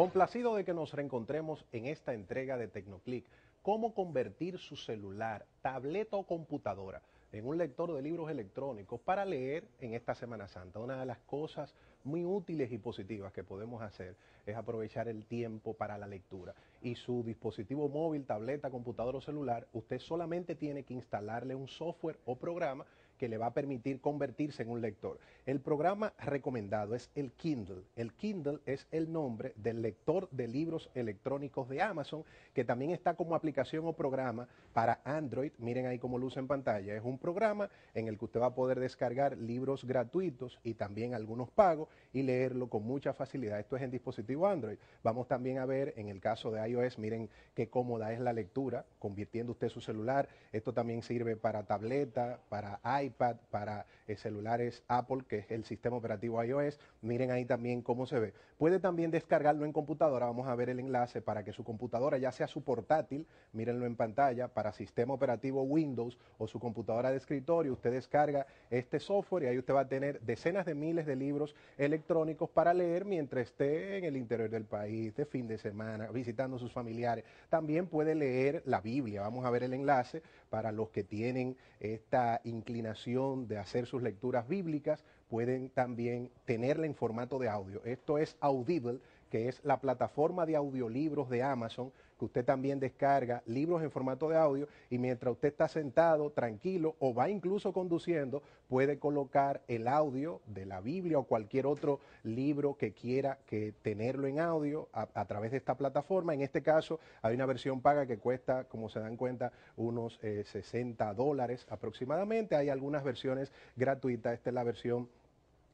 Complacido de que nos reencontremos en esta entrega de Tecnoclick. Cómo convertir su celular, tableta o computadora en un lector de libros electrónicos para leer en esta Semana Santa. Una de las cosas muy útiles y positivas que podemos hacer es aprovechar el tiempo para la lectura. Y su dispositivo móvil, tableta, computador o celular, usted solamente tiene que instalarle un software o programa que le va a permitir convertirse en un lector. El programa recomendado es el Kindle. El Kindle es el nombre del lector de libros electrónicos de Amazon, que también está como aplicación o programa para Android. Miren ahí cómo luce en pantalla. Es un programa en el que usted va a poder descargar libros gratuitos y también algunos pagos y leerlo con mucha facilidad. Esto es en dispositivo Android. Vamos también a ver en el caso de iOS, miren qué cómoda es la lectura, convirtiendo usted su celular. Esto también sirve para tableta, para iPad, para eh, celulares Apple, que es el sistema operativo iOS. Miren ahí también cómo se ve. Puede también descargarlo en computadora. Vamos a ver el enlace para que su computadora, ya sea su portátil, mírenlo en pantalla, para sistema operativo Windows o su computadora de escritorio, usted descarga este software y ahí usted va a tener decenas de miles de libros electrónicos para leer mientras esté en el interior del país, de fin de semana, visitando a sus familiares. También puede leer la Biblia. Vamos a ver el enlace para los que tienen esta inclinación de hacer sus lecturas bíblicas. Pueden también tenerla en formato de audio. Esto es Audible, que es la plataforma de audiolibros de Amazon que usted también descarga libros en formato de audio y mientras usted está sentado, tranquilo o va incluso conduciendo, puede colocar el audio de la Biblia o cualquier otro libro que quiera que tenerlo en audio a, través de esta plataforma. En este caso hay una versión paga que cuesta, como se dan cuenta, unos 60 eh, dólares aproximadamente. Hay algunas versiones gratuitas. Esta es la versión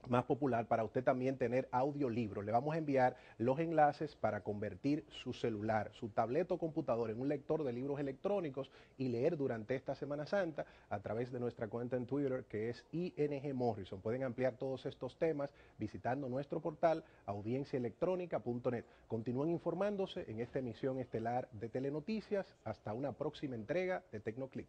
más popular para usted también tener audiolibros. Le vamos a enviar los enlaces para convertir su celular, su tableta o computador en un lector de libros electrónicos y leer durante esta Semana Santa a través de nuestra cuenta en Twitter que es ING Morrison. Pueden ampliar todos estos temas visitando nuestro portal audienciaelectrónica.net. Continúen informándose en esta emisión estelar de Telenoticias. Hasta una próxima entrega de Tecnoclick.